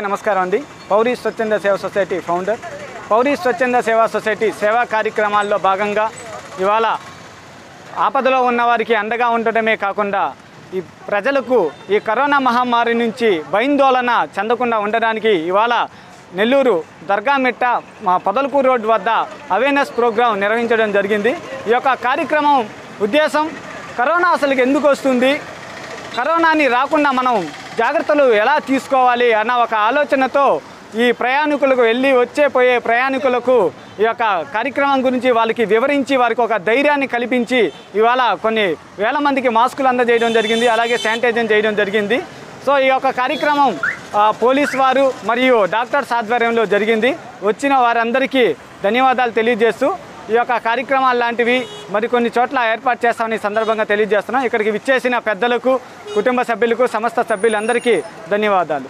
నమస్కారం అండి. పౌరీ స్వచ్ఛంద సేవా సొసైటీ ఫౌండర్. పౌరీ స్వచ్ఛంద సేవా సొసైటీ సేవా కార్యక్రమాల్లో భాగంగా ఇవాళ ఆపదలో ఉన్న వారికి అండగా ఉండటమే కాకుండా ఈ ప్రజలకు ఈ కరోనా మహమ్మారి నుంచి భయాందోళన చెందకుండా ఉండడానికి ఇవాళ నెల్లూరు దర్గామిట్ట మా పొదలకూరు రోడ్ వద్ద అవేర్నెస్ ప్రోగ్రాం నిర్వహించడం జరిగింది. ఈ యొక్క కార్యక్రమం ఉద్దేశం కరోనా అసలుకి ఎందుకు వస్తుంది? కరోనాని రాకుండా మనం జాగ్రత్తలు ఎలా తీసుకోవాలి అన్న ఒక ఆలోచనతో ఈ ప్రయాణికులకు వెళ్ళి వచ్చే పోయే ప్రయాణికులకు ఈ యొక్క కార్యక్రమం గురించి వాళ్ళకి వివరించి వారికి ఒక ధైర్యాన్ని కల్పించి ఇవాళ కొన్ని వేల మందికి మాస్కులు అందజేయడం జరిగింది అలాగే శానిటైజర్ చేయడం జరిగింది. సో ఈ యొక్క కార్యక్రమం పోలీస్ వారు మరియు డాక్టర్స్ ఆధ్వర్యంలో జరిగింది. వచ్చిన వారందరికీ ధన్యవాదాలు తెలియజేస్తూ ఈ యొక్క కార్యక్రమాలు లాంటివి మరికొన్ని చోట్ల ఏర్పాటు చేస్తామని ఈ సందర్భంగా తెలియజేస్తున్నాం. ఇక్కడికి విచ్చేసిన పెద్దలకు కుటుంబ సభ్యులకు సమస్త సభ్యులందరికీ ధన్యవాదాలు.